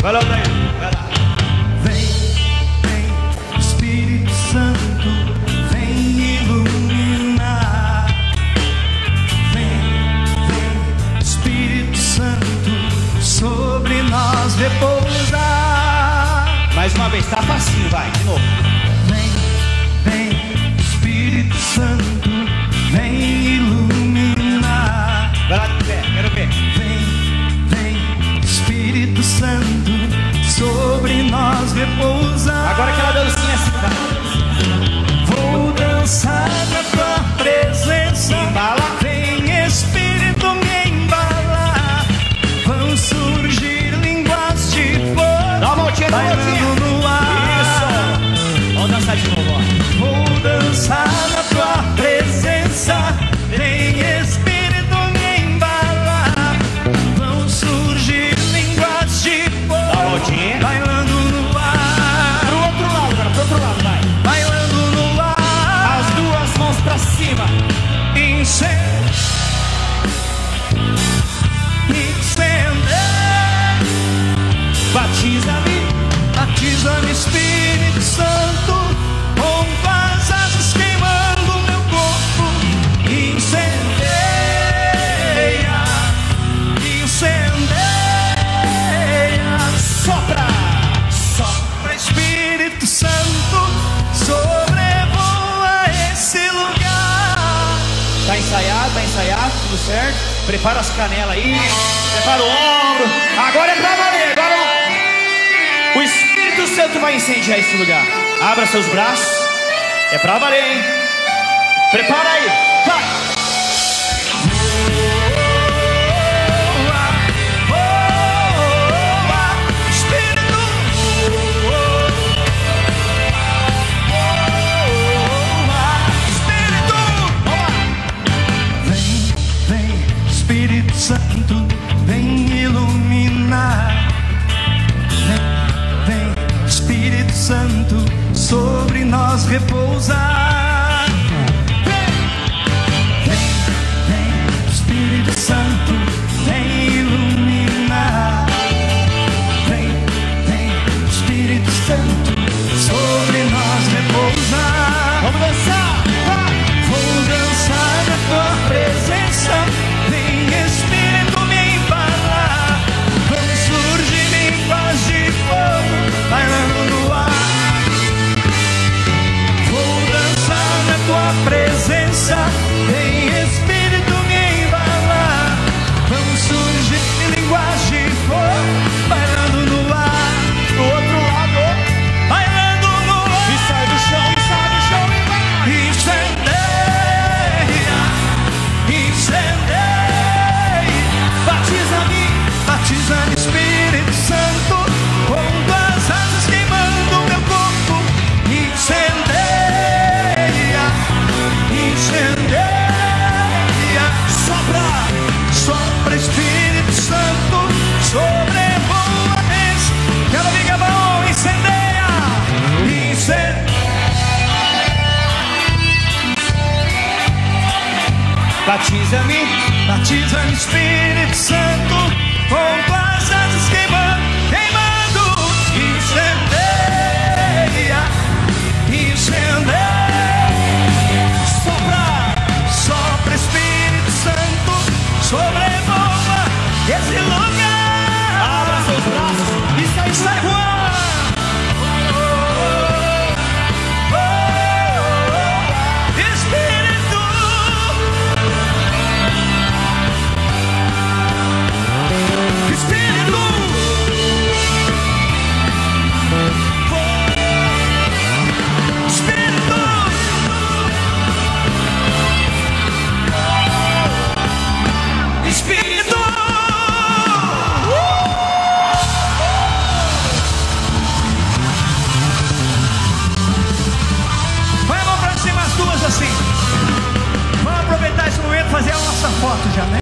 Vai lá, Daniel. Vai lá. Vem, vem, Espírito Santo, vem iluminar. Vem, vem, Espírito Santo, sobre nós repousar. Mais uma vez, tá facinho, vai, de novo. Vem, vem. repousar. Agora que ela deu She's a tá ensaiado, tudo certo? Prepara as canelas aí, prepara o ombro. Agora é pra valer, agora é o Espírito Santo vai incendiar esse lugar. Abra seus braços, é pra valer, hein? Prepara aí, vai! people Espírito Santo sobrevoa esse. Cada liga mão, incendeia, incendeia. Batiza-me, batiza-me, Espírito Santo, com brasas queimando, queimando, incendeia, incendeia. sobre